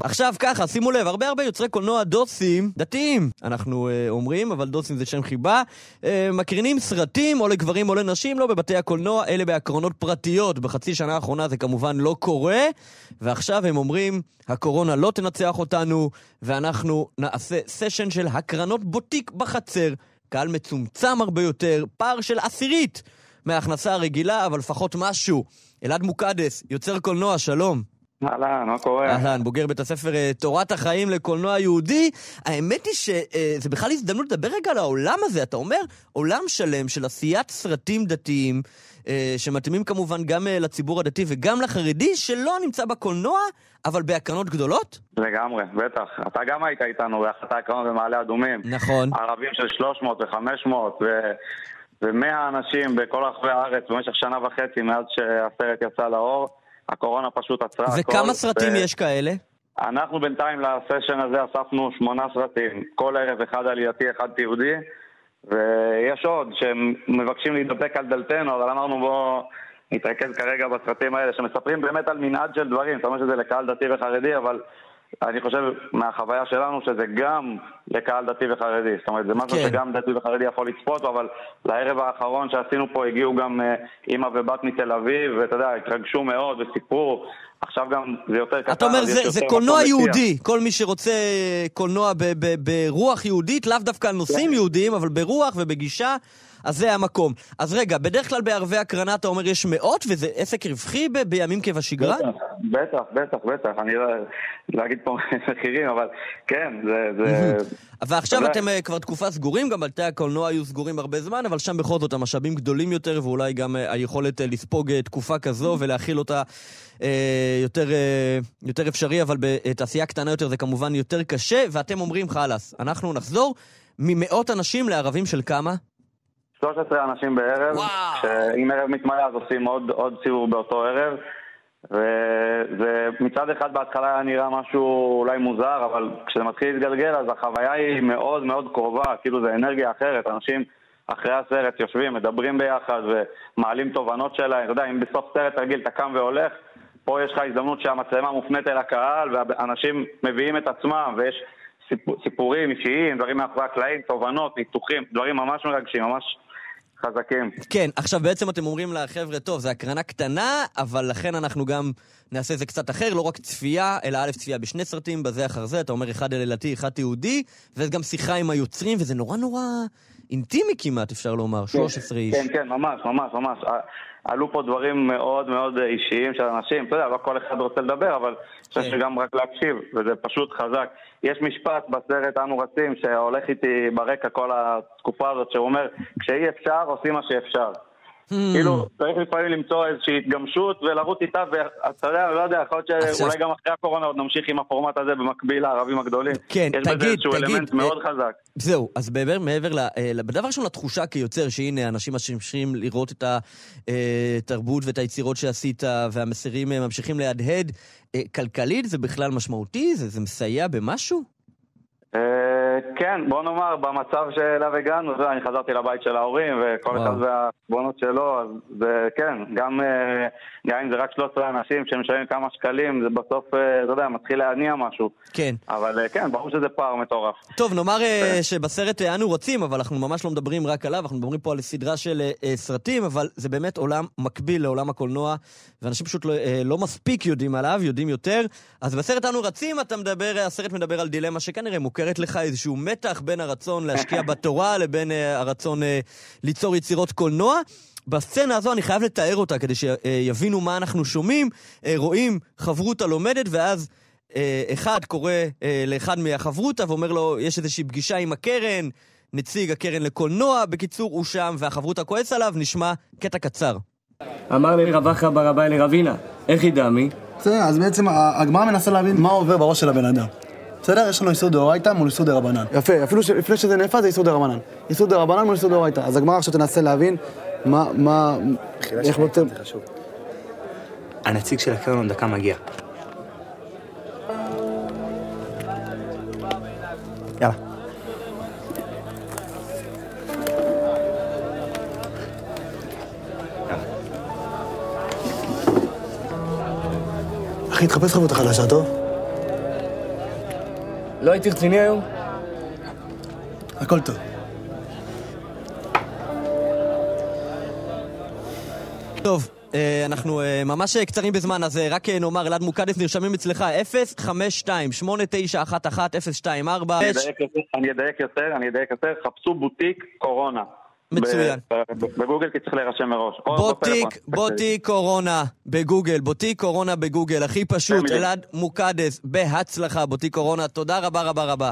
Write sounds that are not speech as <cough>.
עכשיו ככה, שימו לב, הרבה הרבה יוצרי קולנוע דוסים, דתיים, אנחנו אה, אומרים, אבל דוסים זה שם חיבה, אה, מקרינים סרטים או לגברים או לנשים, לא בבתי הקולנוע, אלה בהקרנות פרטיות. בחצי שנה האחרונה זה כמובן לא קורה, ועכשיו הם אומרים, הקורונה לא תנצח אותנו, ואנחנו נעשה סשן של הקרנות בוטיק בחצר. קהל מצומצם הרבה יותר, פער של עשירית מההכנסה הרגילה, אבל לפחות משהו. אלעד מוקדס, יוצר קולנוע, שלום. אהלן, מה קורה? אהלן, בוגר בית הספר אה, תורת החיים לקולנוע יהודי. האמת היא שזה בכלל הזדמנות לדבר רגע על העולם הזה. אתה אומר, עולם שלם של עשיית סרטים דתיים, אה, שמתאימים כמובן גם אה, לציבור הדתי וגם לחרדי, שלא נמצא בקולנוע, אבל בהקרנות גדולות? לגמרי, בטח. אתה גם היית איתנו באחת ההקרנות במעלה אדומים. נכון. ערבים של 300 ו-500 ו... ומאה אנשים בכל רחבי הארץ במשך שנה וחצי מאז שהסרט יצא לאור. הקורונה פשוט עצרה הכל. וכמה סרטים ו- יש כאלה? אנחנו בינתיים לסשן הזה אספנו שמונה סרטים. כל ערב אחד עלייתי, אחד תיעודי. ויש עוד שמבקשים להתדפק על דלתנו, אבל אמרנו בואו נתרכז כרגע בסרטים האלה, שמספרים באמת על מנעד של דברים. זאת אומרת שזה לקהל דתי וחרדי, אבל אני חושב מהחוויה שלנו שזה גם לקהל דתי וחרדי. זאת אומרת, זה משהו כן. שגם דתי וחרדי יכול לצפות, אבל לערב האחרון שעשינו פה הגיעו גם אה, אימא ובת מתל אביב, ואתה יודע, התרגשו מאוד וסיפרו. עכשיו גם זה יותר קטן. אתה אומר, זה, זה קולנוע. יהודי. כל מי שרוצה קולנוע ב- ב- ברוח יהודית, לאו דווקא על נושאים יהודיים, אבל ברוח ובגישה, אז זה המקום. אז רגע, בדרך כלל בערבי הקרנה אתה אומר יש מאות, וזה עסק רווחי ב- בימים כבשגרה? בטח, בטח, בטח, בטח. אני לא להגיד פה <laughs> מחירים, אבל כן, זה... זה... ועכשיו אתם אה, כבר תקופה סגורים, גם בתי הקולנוע היו סגורים הרבה זמן, אבל שם בכל זאת המשאבים גדולים יותר, ואולי גם אה, היכולת אה, לספוג תקופה כזו ולהכיל אותה יותר, יותר אפשרי, אבל בתעשייה קטנה יותר זה כמובן יותר קשה, ואתם אומרים, חלאס, אנחנו נחזור ממאות אנשים לערבים של כמה? 13 אנשים בערב. שאם ערב מתמלא אז עושים עוד, עוד סיבוב באותו ערב. וזה מצד אחד בהתחלה היה נראה משהו אולי מוזר, אבל כשזה מתחיל להתגלגל אז החוויה היא מאוד מאוד קרובה, כאילו זה אנרגיה אחרת, אנשים אחרי הסרט יושבים, מדברים ביחד ומעלים תובנות שלהם, אתה יודע, אם בסוף סרט רגיל אתה קם והולך, פה יש לך הזדמנות שהמצלמה מופנית אל הקהל ואנשים מביאים את עצמם ויש סיפור, סיפורים אישיים, דברים מאחורי הקלעים, תובנות, ניתוחים, דברים ממש מרגשים, ממש חזקים. כן, עכשיו בעצם אתם אומרים לחבר'ה, טוב, זו הקרנה קטנה, אבל לכן אנחנו גם נעשה את זה קצת אחר, לא רק צפייה, אלא א', צפייה בשני סרטים, בזה אחר זה, אתה אומר אחד אלילתי, אחד תיעודי, ויש גם שיחה עם היוצרים, וזה נורא נורא אינטימי כמעט, אפשר לומר, 13 איש. כן, כן, ממש, ממש, ממש. עלו פה דברים מאוד מאוד אישיים של אנשים, אתה יודע, לא כל אחד רוצה לדבר, אבל אני חושב כן. שגם רק להקשיב, וזה פשוט חזק. יש משפט בסרט אנו רצים שהולך איתי ברקע כל התקופה הזאת, שהוא אומר, כשאי אפשר, עושים מה שאפשר. כאילו, צריך לפעמים למצוא איזושהי התגמשות ולרוץ איתה, ואתה יודע, לא יודע, יכול להיות שאולי גם אחרי הקורונה עוד נמשיך עם הפורמט הזה במקביל לערבים הגדולים. כן, יש בזה תגיד, איזשהו תגיד, אלמנט אה, מאוד חזק. זהו, אז מעבר. אה, בדבר ראשון לתחושה כיוצר, שהנה, אנשים ממשיכים לראות את התרבות ואת היצירות שעשית, והמסרים אה, ממשיכים להדהד, אה, כלכלית זה בכלל משמעותי? זה מסייע במשהו? כן, בוא נאמר, במצב שאליו הגענו, יודע, אני חזרתי לבית של ההורים, וכל. אחד והחשבונות שלו, אז זה כן, גם, אה, גם אם זה רק 13 אנשים שמשלמים כמה שקלים, זה בסוף, אה, אתה יודע, מתחיל להניע משהו. כן. אבל אה, כן, ברור שזה פער מטורף. טוב, נאמר אה, שבסרט אנו רוצים, אבל אנחנו ממש לא מדברים רק עליו, אנחנו מדברים פה על סדרה של סרטים, אבל זה באמת עולם מקביל לעולם הקולנוע, ואנשים פשוט לא, לא מספיק יודעים עליו, יודעים יותר. אז בסרט אנו רצים, אתה מדבר, הסרט מדבר על דילמה שכנראה מוכרת לך, איזשהו מתח בין הרצון להשקיע בתורה לבין אה, הרצון אה, ליצור יצירות קולנוע. בסצנה הזו אני חייב לתאר אותה כדי שיבינו מה אנחנו שומעים. אה, רואים חברותה לומדת, ואז אה, אחד קורא אה, לאחד מהחברותה ואומר לו, יש איזושהי פגישה עם הקרן, נציג הקרן לקולנוע, בקיצור, הוא שם והחברותה כועס עליו, נשמע קטע קצר. אמר לי רב אחא בר אביי לרבינה, איך ידע מי? בסדר, אז בעצם הגמרא מנסה להבין מה עובר בראש של הבן אדם. בסדר? יש לנו איסור דאורייתא מול איסור דרבנן. יפה, אפילו ש- לפני שזה נאפה זה איסור דרבנן. איסור דרבנן מול איסור דאורייתא. אז הגמרא עכשיו תנסה להבין מה, מה, איך בעצם... הנציג של הקרן עוד דקה מגיע. יאללה. אחי, תחפש חברות החדשה, טוב? לא הייתי רציני היום? הכל טוב. טוב, אה, אנחנו אה, ממש אה, קצרים בזמן, אז רק נאמר, אלעד מוקדס נרשמים אצלך 052-8911-024. אני אדייק יותר- אני אדייק יותר, אני אדייק יותר, חפשו בוטיק קורונה. מצוין. בגוגל כי צריך להירשם מראש. בוטיק. בוטיק קורונה בגוגל, בוטיק קורונה בגוגל, הכי פשוט. אלעד מוקדס, בהצלחה, בוטיק קורונה, תודה רבה רבה רבה.